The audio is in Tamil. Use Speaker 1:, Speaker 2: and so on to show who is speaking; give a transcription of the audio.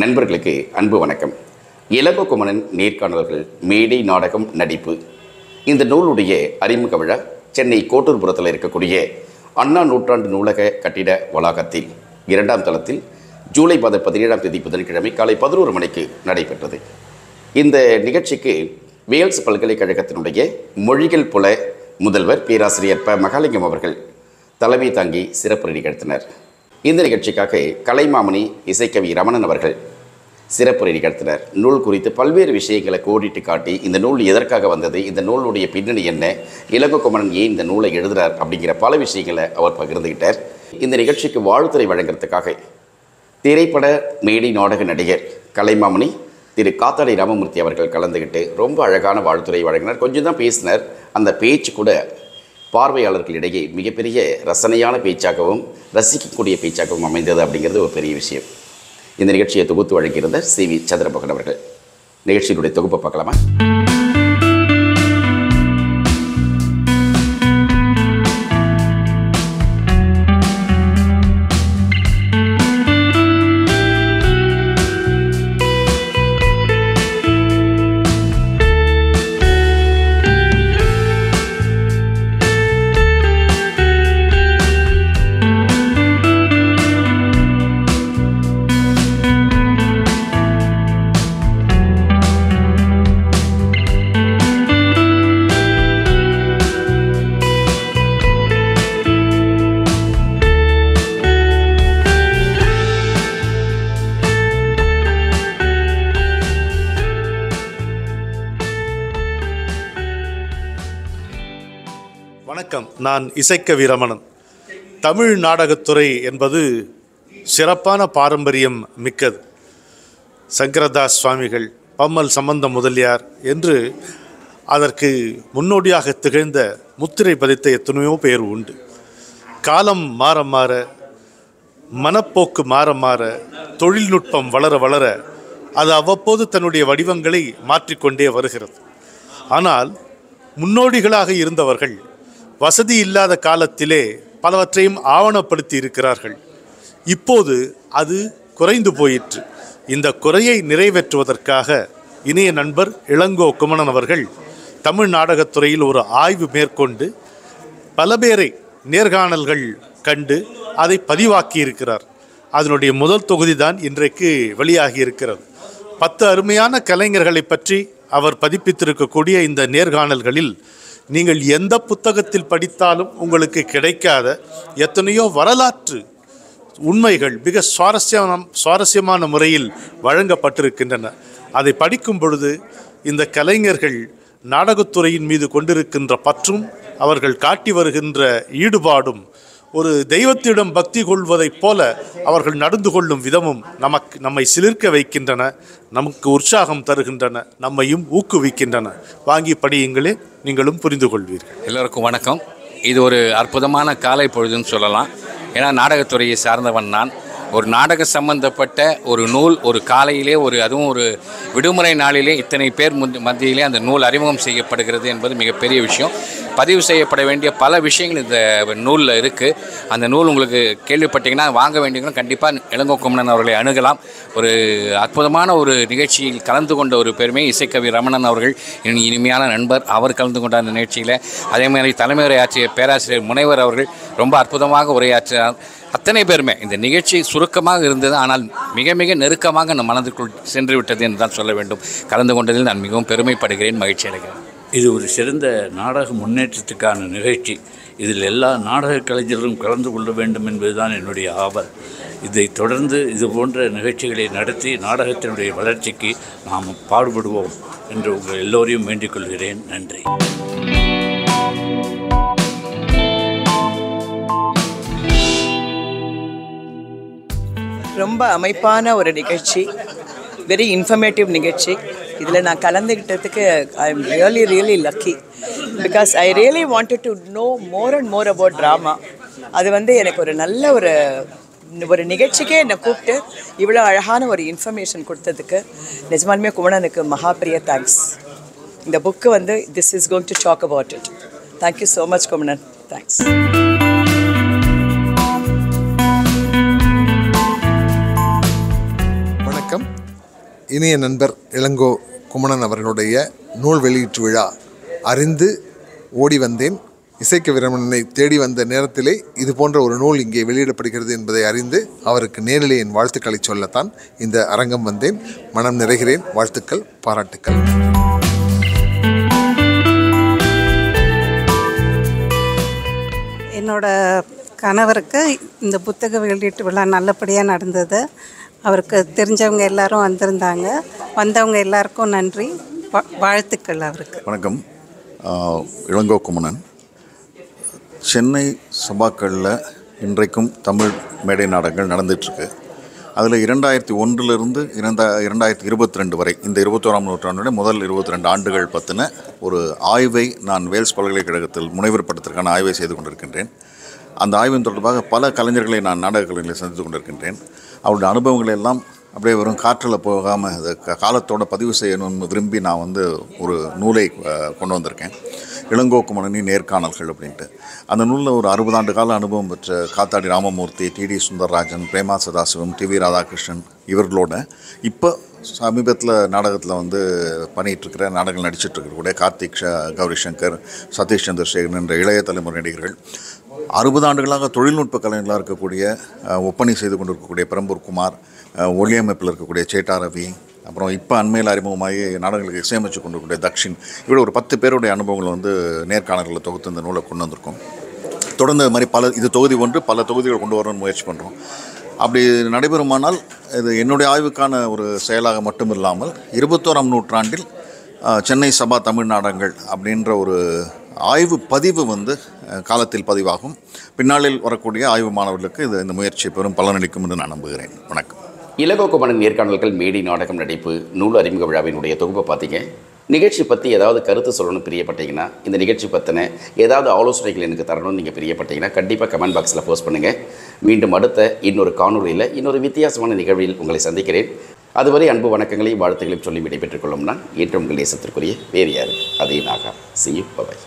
Speaker 1: நண்பர்களுக்கு அன்பு வணக்கம். இளங்கோகுமரன் நேர்காணல்கள் மேடை நாடகம் நடிப்பு. இந்த நூலுடைய அறிமுக விழா சென்னை கோட்டூர்புரத்தில் இருக்கக்கூடிய அண்ணா நூற்றாண்டு நூலக கட்டிட வளாகத்தில் இரண்டாம் தளத்தில் ஜூலை மாதம் பதினேழாம் தேதி புதன்கிழமை காலை பதினோரு மணிக்கு நடைபெற்றது. இந்த நிகழ்ச்சிக்கு வேல்ஸ் பல்கலைக்கழகத்தினுடைய மொழிகள் புல முதல்வர் பேராசிரியர் ப. மகாலிங்கம் அவர்கள் தலைமை தாங்கி சிறப்பு நிகழ்த்தினர். இந்த நிகழ்ச்சிக்காக கலைமாமணி இசைக்கவி ரமணன் அவர்கள் சிறப்புரை நிகழ்த்தினர். நூல் குறித்து பல்வேறு விஷயங்களை கோடிட்டு காட்டி இந்த நூல் எதற்காக வந்தது இந்த நூலுடைய பின்னணி என்ன இலங்கக்குமரன் ஏன் இந்த நூலை எழுதுறார் அப்படிங்கிற பல விஷயங்களை அவர் பகிர்ந்துகிட்டார். இந்த நிகழ்ச்சிக்கு வாழ்த்துறை வழங்குறதுக்காக திரைப்பட மேடை நாடக நடிகர் கலைமாமணி திரு காத்தாடி ராமமூர்த்தி அவர்கள் கலந்துக்கிட்டு ரொம்ப அழகான வாழ்த்துறை வழங்கினார். கொஞ்சம் தான் பேசினார். அந்த பேச்சு கூட பார்வையாளர்களிடையே மிகப்பெரிய ரசனையான பேச்சாகவும் ரசிக்கக்கூடிய பேச்சாகவும் அமைந்தது அப்படிங்கிறது ஒரு பெரிய விஷயம். இந்த நிகழ்ச்சியை தொகுத்து வழங்கியிருந்த சி வி சந்திரபகன் அவர்கள். நிகழ்ச்சியினுடைய தொகுப்பை பார்க்கலாமா?
Speaker 2: வணக்கம். நான் இசைக்கவி ரமணன். தமிழ் நாடகத்துறை என்பது சிறப்பான பாரம்பரியம் மிக்கது. சங்கரதாஸ் சுவாமிகள் பம்மல் சம்பந்த முதலியார் என்று அதற்கு முன்னோடியாக திகழ்ந்த முத்திரை பதித்த எத்தனையோ பேர் உண்டு. காலம் மாற மாற மனப்போக்கு மாற மாற தொழில்நுட்பம் வளர வளர அது அவ்வப்போது தன்னுடைய வடிவங்களை மாற்றிக்கொண்டே வருகிறது. ஆனால் முன்னோடிகளாக இருந்தவர்கள் வசதி இல்லாத காலத்திலே பலவற்றையும் ஆவணப்படுத்தி இருக்கிறார்கள் இப்போது அது குறைந்து போயிற்று. இந்த குறையை நிறைவேற்றுவதற்காக இணைய நண்பர் இளங்கோ குமணன் அவர்கள் தமிழ் நாடகத்துறையில் ஒரு ஆய்வு மேற்கொண்டு பல பேரை நேர்காணல்கள் கண்டு அதை பதிவாக்கி இருக்கிறார் அதனுடைய முதல் தொகுதி தான் இன்றைக்கு வெளியாகி இருக்கிறது பத்து அருமையான கலைஞர்களை பற்றி அவர் பதிப்பித்திருக்கக்கூடிய இந்த நேர்காணல்களில் நீங்கள் எந்த புத்தகத்தில் படித்தாலும் உங்களுக்கு கிடைக்காத எத்தனையோ வரலாற்று உண்மைகள் மிக சுவாரஸ்யமான சுவாரஸ்யமான முறையில் வழங்கப்பட்டிருக்கின்றன. அதை படிக்கும் பொழுது இந்த கலைஞர்கள் நாடகத்துறையின் மீது கொண்டிருக்கின்ற பற்றும் அவர்கள் காட்டி வருகின்ற ஈடுபாடும் ஒரு தெய்வத்திடம் பக்தி கொள்வதைப் போல அவர்கள் நடந்து கொள்ளும் விதமும் நமக்கு நம்மை சிலிர்க்க வைக்கின்றன நமக்கு உற்சாகம் தருகின்றன நம்மையும் ஊக்குவிக்கின்றன. வாங்கி படியுங்களே நீங்களும் புரிந்து கொள்வீர்கள்.
Speaker 3: எல்லோருக்கும் வணக்கம். இது ஒரு அற்புதமான காலை பொழுதுன்னு சொல்லலாம். ஏன்னா நாடகத்துறையை சார்ந்தவன் நான். ஒரு நாடக சம்பந்தப்பட்ட ஒரு நூல் ஒரு காலையிலே ஒரு அதுவும் ஒரு விடுமுறை நாளிலே இத்தனை பேர் மத்தியிலே அந்த நூல் அறிமுகம் செய்யப்படுகிறது என்பது மிகப்பெரிய விஷயம். பதிவு செய்யப்பட வேண்டிய பல விஷயங்கள் இந்த நூலில் இருக்குது அந்த நூல் உங்களுக்கு கேள்விப்பட்டீங்கன்னா வாங்க வேண்டியவங்களும் கண்டிப்பாக இளங்கோ குமணன் அவர்களை அணுகலாம். ஒரு அற்புதமான ஒரு நிகழ்ச்சியில் கலந்து கொண்ட ஒரு பெருமை இசைக்கவி ரமணன் அவர்கள் என் இனிமையான நண்பர் அவர் கலந்து கொண்ட அந்த நிகழ்ச்சியில். அதே மாதிரி தலைமை உரையாற்றிய பேராசிரியர் முனைவர் அவர்கள் ரொம்ப அற்புதமாக உரையாற்றினார். அத்தனை பேருமே இந்த நிகழ்ச்சி சுருக்கமாக இருந்தது ஆனால் மிக மிக நெருக்கமாக நம் மனதிற்குள் சென்று விட்டது என்று தான் சொல்ல வேண்டும். கலந்து கொண்டதில் நான் மிகவும் பெருமைப்படுகிறேன் மகிழ்ச்சி அடைகிறேன்
Speaker 4: இது ஒரு சிறந்த நாடக முன்னேற்றத்துக்கான நிகழ்ச்சி. இதில் எல்லா நாடக கலைஞர்களும் கலந்து கொள்ள வேண்டும் என்பதுதான் என்னுடைய ஆவல். இதை தொடர்ந்து இது போன்ற நிகழ்ச்சிகளை நடத்தி நாடகத்தினுடைய வளர்ச்சிக்கு நாம் பாடுபடுவோம் என்று உங்கள் எல்லோரையும் வேண்டிக் கொள்கிறேன். நன்றி.
Speaker 5: ரொம்ப அமைப்பான ஒரு நிகழ்ச்சி. வெரி இன்ஃபர்மேட்டிவ் நிகழ்ச்சி. இதில் நான் கலந்துக்கிட்டதுக்கு I am really really lucky because I really wanted to know more and more about drama அது வந்து எனக்கு ஒரு நல்ல ஒரு ஒரு நிகழ்ச்சிக்கே என்னை கூப்பிட்டு இவ்வளோ அழகான ஒரு இன்ஃபர்மேஷன் கொடுத்ததுக்கு. நிஜமாலுமே குமணனுக்கு மகாபிரிய தேங்க்ஸ் இந்த புக்கு வந்து this is going to talk about it thank you so much Kumanan. Thanks
Speaker 6: இணைய நண்பர் இளங்கோ குமணன் அவர்களுடைய நூல் வெளியீட்டு விழா அறிந்து ஓடி வந்தேன். இசைக்க வீரமணனை தேடி வந்த நேரத்திலே இது போன்ற ஒரு நூல் இங்கே வெளியிடப்படுகிறது என்பதை அறிந்து அவருக்கு நேரிலே என் வாழ்த்துக்களை சொல்லத்தான் இந்த அரங்கம் வந்தேன். மனம் நிறைகிறேன். வாழ்த்துக்கள் பாராட்டுக்கள்.
Speaker 7: என்னோட கணவருக்கு இந்த புத்தக வெளியீட்டு விழா நல்லபடியாக நடந்தது. அவருக்கு தெரிஞ்சவங்க எல்லாரும் வந்திருந்தாங்க. வந்தவங்க எல்லாருக்கும் நன்றி. வாழ்த்துக்கள் அவருக்கு.
Speaker 8: வணக்கம். இளங்கோ குமணன். சென்னை சபாக்களில் இன்றைக்கும் தமிழ் மேடை நாடகங்கள் நடந்துகிட்ருக்கு அதில் இரண்டாயிரத்தி ஒன்றிலிருந்து இரண்டா இரண்டாயிரத்தி இருபத்தி ரெண்டு வரை இந்த இருபத்தோராம் நூற்றாண்டுடைய முதல் இருபத்தி ரெண்டு ஆண்டுகள் பற்றின ஒரு ஆய்வை நான் வேல்ஸ் பல்கலைக்கழகத்தில் முனைவர் படத்திற்கான ஆய்வை செய்து கொண்டிருக்கின்றேன். அந்த ஆய்வின் தொடர்பாக பல கலைஞர்களை நான் நாடக கலைஞர்களை சந்தித்து கொண்டிருக்கின்றேன். அவருடைய அனுபவங்களை எல்லாம் அப்படியே வெறும் காற்றில் போகாமல் அதை க- காலத்தோட பதிவு செய்யணும்னு விரும்பி நான் வந்து ஒரு நூலை கொண்டு வந்திருக்கேன். இளங்கோக்குமணனி நேர்காணல்கள் அப்படின்ட்டு. அந்த நூலில் ஒரு அறுபது ஆண்டு கால அனுபவம் பெற்ற காத்தாடி ராமமூர்த்தி டிடி சுந்தரராஜன் பிரேமா சதாசிவம் டிவி ராதாகிருஷ்ணன் இவர்களோட இப்போ சமீபத்தில் நாடகத்தில் வந்து பண்ணிகிட்ருக்கிற நாடகங்கள் நடிச்சிட்ருக்கக்கூடிய கார்த்திக் ஷ கௌரி சங்கர் சதீஷ் சந்திரசேகரன் என்ற இளைய தலைமுறை நடிகர்கள் அறுபது ஆண்டுகளாக தொழில்நுட்ப கலைஞர்களாக இருக்கக்கூடிய ஒப்பனை செய்து கொண்டிருக்கக்கூடிய பெரம்பூர் குமார் ஒளியமைப்பில் இருக்கக்கூடிய சேட்டா ரவி அப்புறம் இப்போ அண்மையில் அறிமுகமாகி நாடகங்களுக்கு இசையமைச்சு கொண்டிருக்கக்கூடிய தக்ஷின் இப்படி ஒரு பத்து பேருடைய அனுபவங்களை வந்து நேர்காணல்களில் தொகுத்து இந்த நூலை கொண்டு வந்திருக்கோம். தொடர்ந்து அது மாதிரி பல இது தொகுதி ஒன்று பல தொகுதிகள் கொண்டு வரணும்னு முயற்சி பண்ணுறோம் அப்படி நடைபெறுமானால் இது என்னுடைய ஆய்வுக்கான ஒரு செயலாக மட்டும் இல்லாமல் இருபத்தோராம் நூற்றாண்டில் சென்னை சபா தமிழ் நாடகங்கள் அப்படின்ற ஒரு ஆய்வு பதிவு வந்து காலத்தில் பதிவாகும். பின்னாளில் வரக்கூடிய ஆய்வு மாணவர்களுக்கு இது இந்த முயற்சி பெரும் பலனளிக்கும் என்று நான் நம்புகிறேன். வணக்கம்.
Speaker 1: இளங்கோக்குமணன் நேர்காணல்கள் மேடை நாடகம் நடிப்பு நூல் அறிமுக விழாவினுடைய தொகுப்பை பார்த்தீங்க. நிகழ்ச்சி பற்றி ஏதாவது கருத்து சொல்லணும் பிரியப்பட்டீங்கன்னா இந்த நிகழ்ச்சி பற்றின ஏதாவது ஆலோசனைகள் எனக்கு தரணும்னு நீங்கள் பிரியப்பட்டீங்கன்னா கண்டிப்பாக கமெண்ட் பாக்ஸில் போஸ்ட் பண்ணுங்கள் மீண்டும் அடுத்த இன்னொரு காணொளியில் இன்னொரு வித்தியாசமான நிகழ்வில் உங்களை சந்திக்கிறேன். அதுவரை அன்பு வணக்கங்களையும் வாழ்த்துக்களையும் சொல்லி விடைபெற்றுக் கொள்ளும் நான் ஏற்றம் உங்கள் தேசத்திற்குரிய வேறு யாரு அதே நாகா செய்யும் யூ பபாய்